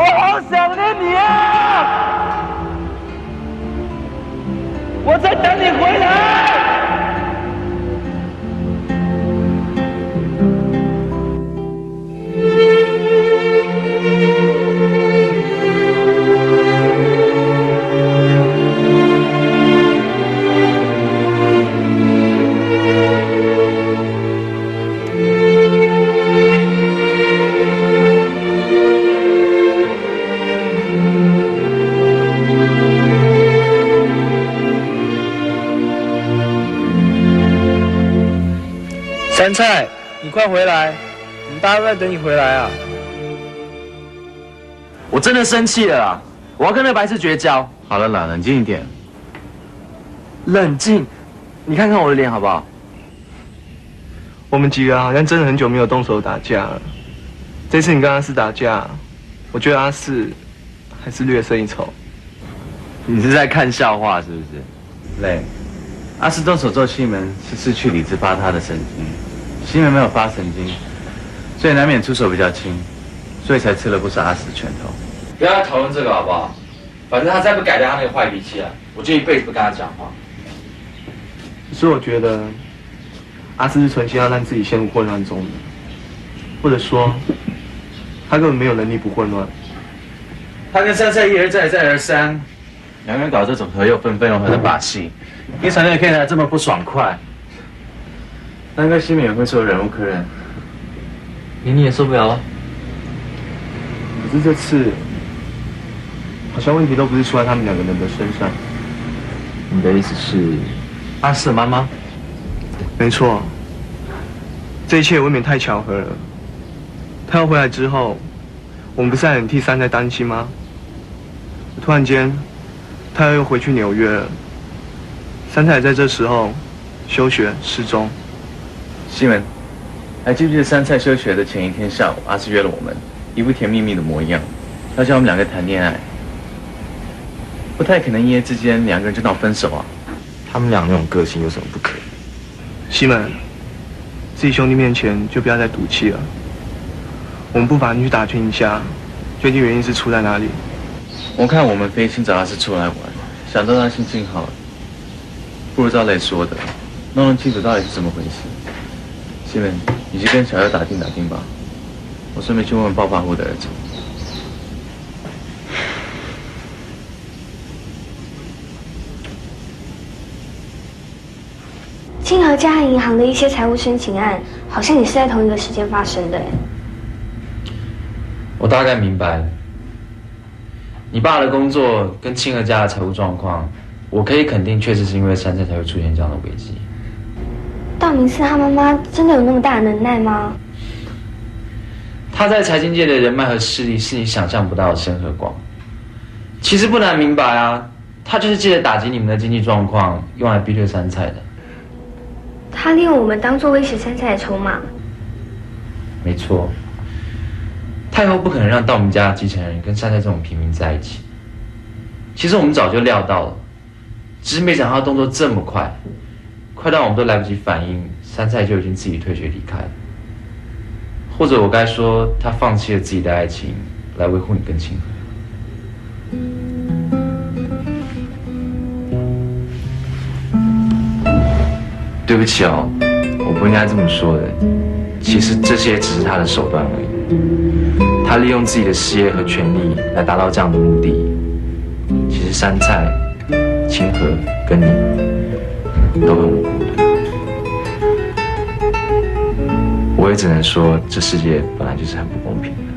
我好想念你啊！我在等你回来。菜，你快回来！我们大家都在等你回来啊！我真的生气了啦！我要跟那个白痴绝交！好了啦，冷静一点。冷静！你看看我的脸好不好？我们几个好像真的很久没有动手打架了。这次你跟阿四打架，我觉得阿四还是略胜一筹。你是在看笑话是不是？累。阿四动手揍西门是失去理智发他的神经。西门没有发神经，所以难免出手比较轻，所以才吃了不少阿死拳头。不要再讨论这个好不好？反正他再不改掉他那个坏脾气啊，我就一辈子不跟他讲话。所以我觉得阿四是存心要让自己陷入混乱中的，或者说他根本没有能力不混乱。他跟山菜一而再再而三，两个人搞这种合又分分又合的把戏，一场面可以来这么不爽快。三哥西门也会说忍无可忍，你你也受不了了。可是这次好像问题都不是出在他们两个人的身上。你的意思是阿四妈妈？没错，这一切未免太巧合了。他要回来之后，我们不是还很替三在担心吗？突然间，他又回去纽约了。三太在这时候休学失踪。西门，还记不记得三菜休学的前一天下午，阿四约了我们，一副甜蜜蜜的模样，要叫我们两个谈恋爱。不太可能一夜之间两个人就闹分手啊！他们俩那种个性有什么不可以？西门，自己兄弟面前就不要再赌气了。我们不妨去打听一下，究竟原因是出在哪里。我看我们飞亲找阿四出来玩，想到他心情好，不如照磊说的，弄弄清楚到底是怎么回事。西门，你去跟小妖打听打听吧，我顺便去问问暴发户的儿子。清河嘉银行的一些财务申请案，好像也是在同一个时间发生的。我大概明白了，你爸的工作跟清河家的财务状况，我可以肯定，确实是因为山菜才会出现这样的危机。道明寺他妈妈真的有那么大的能耐吗？他在财经界的人脉和势力是你想象不到的深和广。其实不难明白啊，他就是借着打击你们的经济状况，用来逼退山菜的。他利用我们当做威胁山菜的筹码。没错，太后不可能让道明家的继承人跟山菜这种平民在一起。其实我们早就料到了，只是没想到动作这么快。快到我们都来不及反应，山菜就已经自己退学离开。或者我该说，他放弃了自己的爱情，来维护你跟清河。对不起哦，我不应该这么说的。其实这些只是他的手段而已。他利用自己的事业和权力来达到这样的目的。其实山菜、清河跟你。都很无辜的，我也只能说，这世界本来就是很不公平。